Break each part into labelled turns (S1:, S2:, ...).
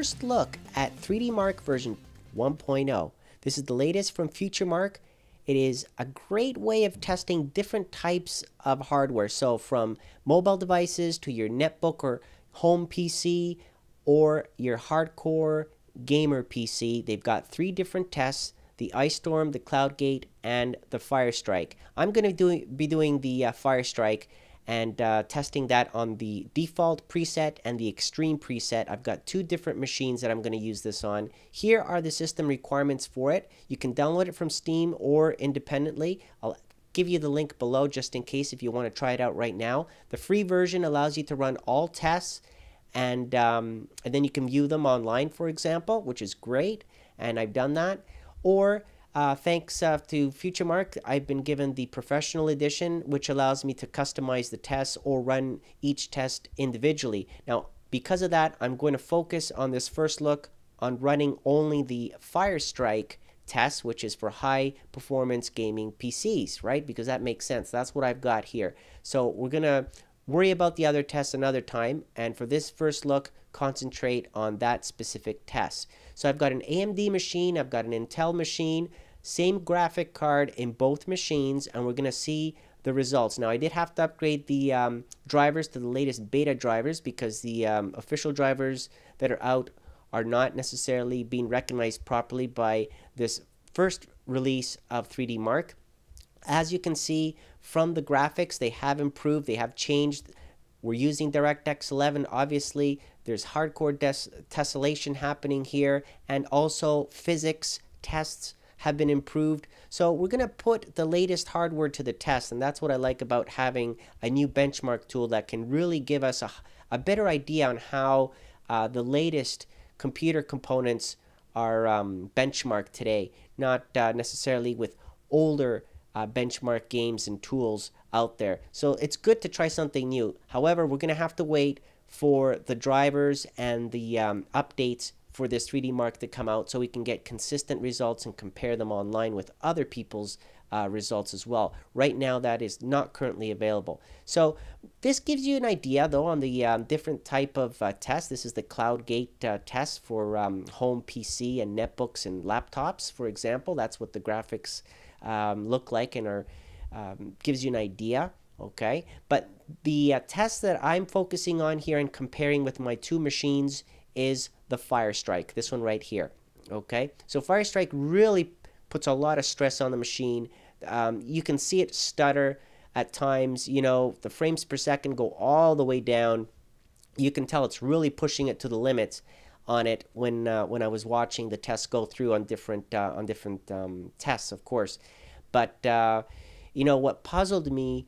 S1: first look at 3D Mark version 1.0. This is the latest from FutureMark. It is a great way of testing different types of hardware. So from mobile devices to your netbook or home PC or your hardcore gamer PC. They've got three different tests the Ice Storm, the Cloud Gate, and the Firestrike. I'm going to do, be doing the uh, Firestrike and uh, testing that on the default preset and the extreme preset. I've got two different machines that I'm going to use this on. Here are the system requirements for it. You can download it from Steam or independently. I'll give you the link below just in case if you want to try it out right now. The free version allows you to run all tests and um, and then you can view them online, for example, which is great. And I've done that. Or uh, thanks uh, to FutureMark, I've been given the professional edition, which allows me to customize the tests or run each test individually. Now, because of that, I'm going to focus on this first look on running only the Firestrike test, which is for high performance gaming PCs, right? Because that makes sense. That's what I've got here. So we're going to Worry about the other tests another time, and for this first look, concentrate on that specific test. So I've got an AMD machine, I've got an Intel machine, same graphic card in both machines, and we're going to see the results. Now, I did have to upgrade the um, drivers to the latest beta drivers because the um, official drivers that are out are not necessarily being recognized properly by this first release of 3D Mark. As you can see from the graphics, they have improved, they have changed. We're using DirectX 11, obviously. There's hardcore tessellation happening here, and also physics tests have been improved. So we're going to put the latest hardware to the test, and that's what I like about having a new benchmark tool that can really give us a, a better idea on how uh, the latest computer components are um, benchmarked today, not uh, necessarily with older uh, benchmark games and tools out there. So it's good to try something new. However, we're going to have to wait for the drivers and the um, updates for this 3D Mark to come out so we can get consistent results and compare them online with other people's uh, results as well. Right now, that is not currently available. So this gives you an idea, though, on the um, different type of uh, test. This is the CloudGate uh, test for um, home PC and netbooks and laptops, for example. That's what the graphics um, look like and are um, gives you an idea okay? But the uh, test that I'm focusing on here and comparing with my two machines is the fire strike this one right here okay? So fire strike really puts a lot of stress on the machine. Um, you can see it stutter at times you know the frames per second go all the way down. You can tell it's really pushing it to the limits on it when uh, when I was watching the tests go through on different uh, on different um, tests, of course. But uh, you know what puzzled me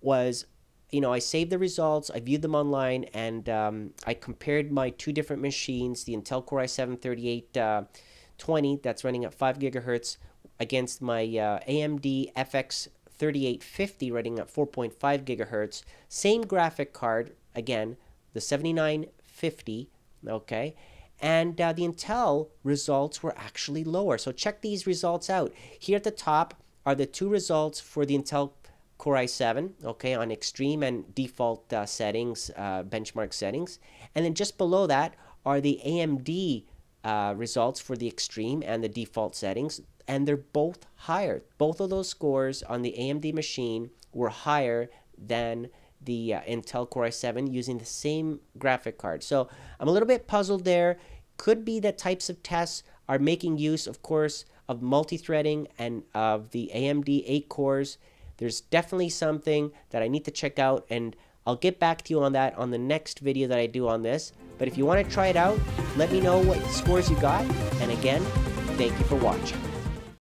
S1: was you know I saved the results, I viewed them online, and um, I compared my two different machines, the Intel Core i7 3820 uh, that's running at 5 gigahertz against my uh, AMD FX 3850 running at 4.5 gigahertz. Same graphic card again, the 7950 okay and uh, the Intel results were actually lower. So check these results out. Here at the top are the two results for the Intel Core i7, okay, on extreme and default uh, settings, uh, benchmark settings. And then just below that are the AMD uh, results for the extreme and the default settings, and they're both higher. Both of those scores on the AMD machine were higher than the uh, Intel Core i7 using the same graphic card. So I'm a little bit puzzled there. Could be that types of tests are making use, of course, of multi-threading and of the AMD 8 cores. There's definitely something that I need to check out and I'll get back to you on that on the next video that I do on this. But if you want to try it out, let me know what scores you got. And again, thank you for watching.